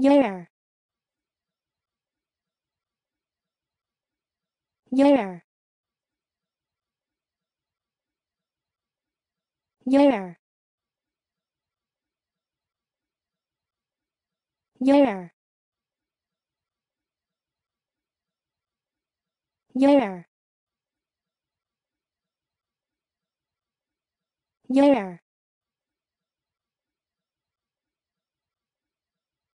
Year. Year. Year. Year. Year. Year.